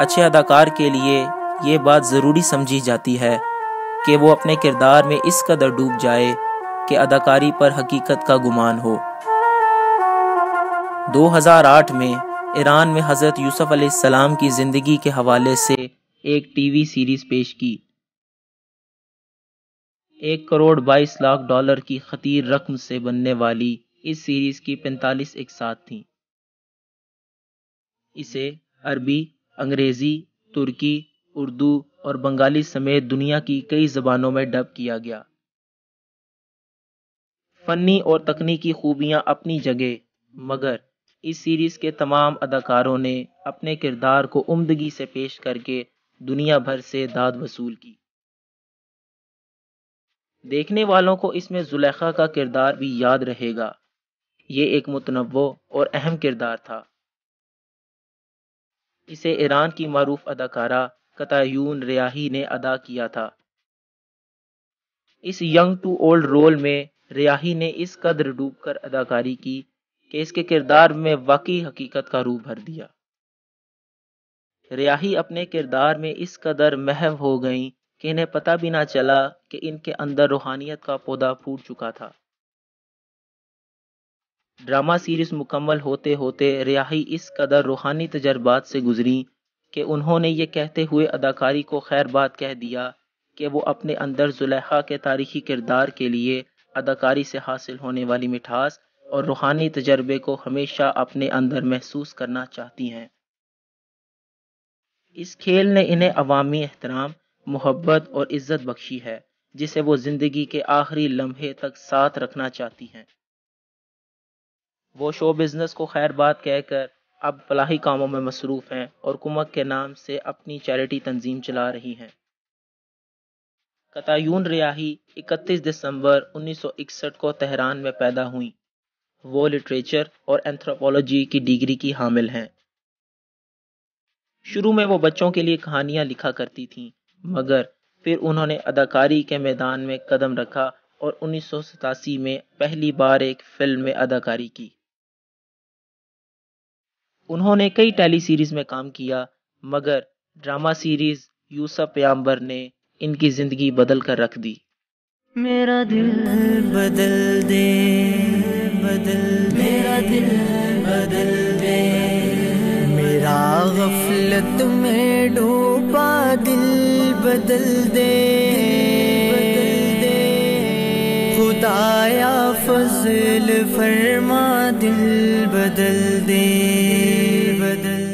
अच्छे अदाकार के लिए ये बात ज़रूरी समझी जाती है कि वो अपने किरदार में इस कदर डूब जाए कि अदाकारी पर हकीकत का गुमान हो। 2008 में ईरान में हज़रत यूसुफ सलाम की ज़िंदगी के हवाले से एक टीवी सीरीज़ पेश की। एक करोड़ बाईस लाख डॉलर की खतीर रकम से बनने वाली इस सीरीज़ की पैंतालीस एक साथ थी। इसे अरबी अंग्रेज़ी, तुर्की, उर्दू और बंगाली समेत दुनिया की कई ज़बानों में डब किया गया। फ़नी और तकनीकी खूबियाँ अपनी जगह, मगर इस सीरीज़ के तमाम अदाकारों ने अपने किरदार को उम्दगी से पेश करके दुनिया भर से दाद वसूल की। देखने वालों को इसमें जुलेखा का किरदार भी याद रहेगा। ये एक मुतनवो और अहम किरदार था। इसे ईरान की मरूफ अदाकारा कतायून रियाही ने अदा किया था। इस यंग टू ओल्ड रोल में रियाही ने इस कदर डूबकर अदाकारी की कि इसके किरदार में वाकई हकीकत का रूप भर दिया। रियाही अपने किरदार में इस कदर महव हो गईं कि इन्हें पता भी ना चला कि इनके अंदर रूहानियत का पौधा फूट चुका था। ड्रामा सीरीज़ मुकम्मल होते होते रिहाई इस कदर रूहानी तजर्बात से गुजरी कि उन्होंने ये कहते हुए अदाकारी को खैर बात कह दिया कि वो अपने अंदर जुलेखा के तारीखी किरदार के लिए अदाकारी से हासिल होने वाली मिठास और रूहानी तजर्बे को हमेशा अपने अंदर महसूस करना चाहती हैं। इस खेल ने इन्हें अवामी एहतराम, मोहब्बत और इज़्ज़त बख्शी है, जिसे वो ज़िंदगी के आखिरी लम्हे तक साथ रखना चाहती हैं। वो शो बिज़नेस को खैर बात कहकर अब फलाही कामों में मसरूफ हैं और कुमक के नाम से अपनी चैरिटी तंजीम चला रही हैं। कतायून रियाही 31 दिसंबर 1961 को तेहरान में पैदा हुई। वो लिटरेचर और एंथ्रोपोलॉजी की डिग्री की हामिल हैं। शुरू में वो बच्चों के लिए कहानियाँ लिखा करती थीं, मगर फिर उन्होंने अदाकारी के मैदान में कदम रखा और उन्नीस में पहली बार एक फ़िल्म में अदाकारी की। उन्होंने कई टेली सीरीज़ में काम किया, मगर ड्रामा सीरीज़ यूसफ प्याम्बर ने इनकी ज़िंदगी बदल कर रख दी। मेरा दिल बदल दे, बदल मेरा दिल बदल दे। मेरा गफलत में डूबा दिल बदल दे। मा बद दे बदल